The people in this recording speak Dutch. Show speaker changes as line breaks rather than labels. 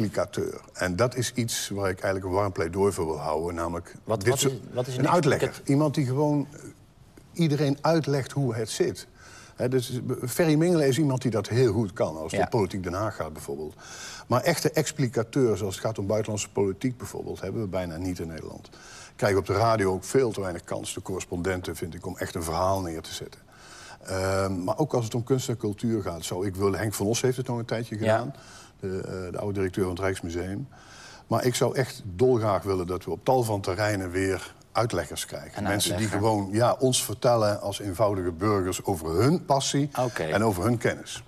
explicateur. En dat is iets waar ik eigenlijk een warm pleidooi voor wil houden. Namelijk
Wat-
dit
wat is- wat is een
uitlegger. Iemand die gewoon iedereen uitlegt hoe het zit. Dus Ferry Mingelen is iemand die dat heel goed kan, als het
Ja.
om politiek Den Haag gaat bijvoorbeeld. Maar echte explicateurs, als het gaat om buitenlandse politiek bijvoorbeeld, hebben we bijna niet in Nederland. Krijgen op de radio ook veel te weinig kans, de correspondenten vind ik, om echt een verhaal neer te zetten. Ehm, maar ook als het om kunst en cultuur gaat, zou ik willen. Henk van Os heeft het nog een tijdje gedaan, de, eh, de oude directeur van het Rijksmuseum. Maar ik zou echt dolgraag willen dat we op tal van terreinen weer uitleggers krijgen.
Een
Mensen die gewoon ja, ons vertellen als eenvoudige burgers over hun passie en over hun kennis.